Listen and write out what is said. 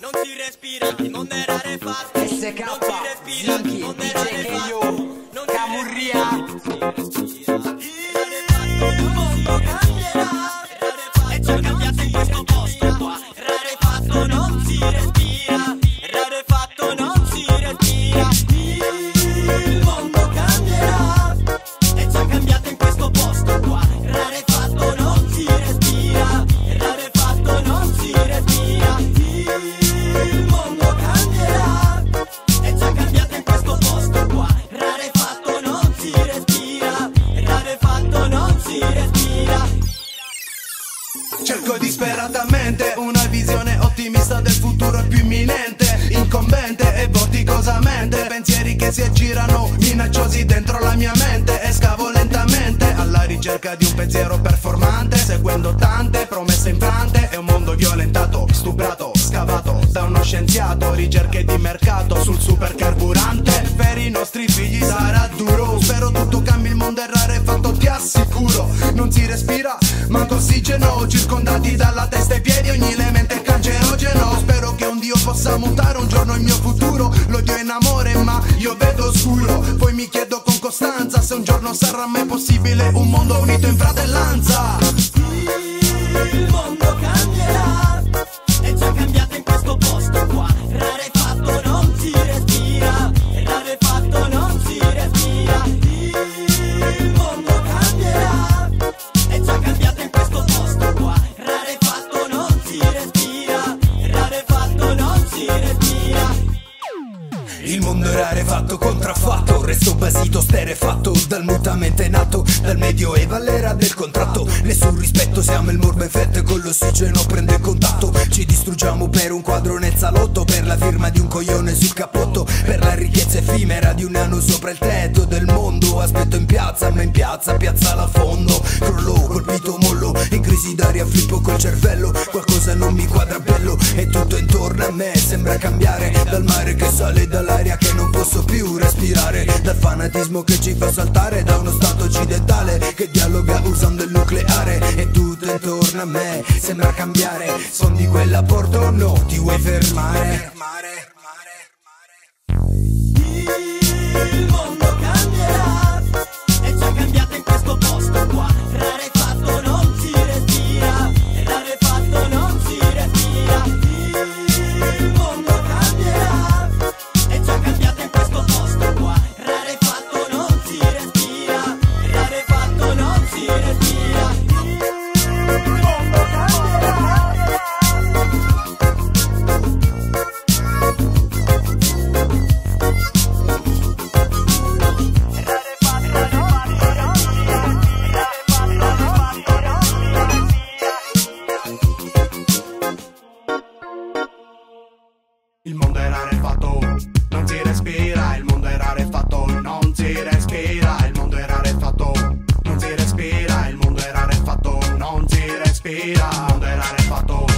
non si respira, mondo era refatto, non si respira, mondo era refatto, disperatamente. Una visione ottimista del futuro più imminente. Incombente e vorticosamente. Pensieri che si aggirano minacciosi dentro la mia mente. E scavo lentamente alla ricerca di un pensiero performante. Seguendo tante promesse infrante E un mondo violentato, stuprato, scavato da uno scienziato. Ricerche di mercato sul supercarburante. Per i nostri figli sarà assicuro Non si respira, manco ossigeno Circondati dalla testa ai piedi, ogni elemento è cancerogeno. Spero che un Dio possa mutare un giorno il mio futuro. L'odio è in amore ma io vedo scuro Poi mi chiedo con costanza se un giorno sarà mai possibile Un mondo unito in fratellanza. Il mondo cambierà, rarefatto, contraffatto Resto basito, sterefatto Dal mutamente nato Dal medioevo all'era del contratto. Nessun rispetto, siamo il morbo infetto E con l'ossigeno prende contatto. Ci distruggiamo per un quadro nel salotto Per la firma di un coglione sul cappotto Per la ricchezza effimera di un anno sopra il tetto del mondo. Aspetto in piazza, ma in piazza, piazza la fondo Crollo, colpito, mollo In crisi d'aria, flippo col cervello Qualcosa a me sembra cambiare. Dal mare che sale dall'aria che non posso più respirare. Dal fanatismo che ci fa saltare Da uno stato occidentale che dialoga usando il nucleare. E tutto intorno a me sembra cambiare. Sfondi quella porta o no, ti vuoi fermare? Non si respira, il